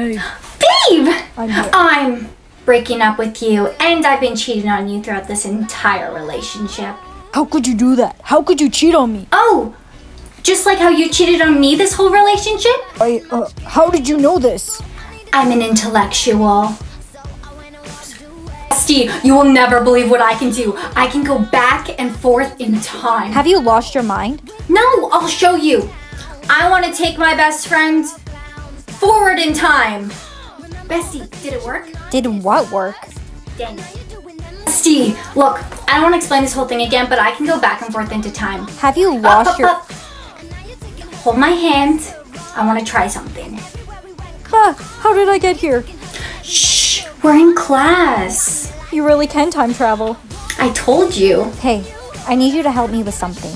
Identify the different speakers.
Speaker 1: Hey,
Speaker 2: Babe!
Speaker 1: I'm.
Speaker 2: I'm breaking up with you, and I've been cheating on you throughout this entire relationship.
Speaker 1: How could you do that? How could you cheat on me?
Speaker 2: Oh, just like how you cheated on me this whole relationship?
Speaker 1: I, uh, how did you know this?
Speaker 2: I'm an intellectual. Steve, you will never believe what I can do. I can go back and forth in time.
Speaker 1: Have you lost your mind?
Speaker 2: No, I'll show you. I want to take my best friend in time. Bestie, did it work?
Speaker 1: Did what work?
Speaker 2: Dang. Steve, look, I don't want to explain this whole thing again, but I can go back and forth into time.
Speaker 1: Have you lost your.
Speaker 2: Hold my hand. I want to try something.
Speaker 1: Ah, how did I get here?
Speaker 2: Shh, we're in class.
Speaker 1: You really can time travel.
Speaker 2: I told you.
Speaker 1: Hey, I need you to help me with something.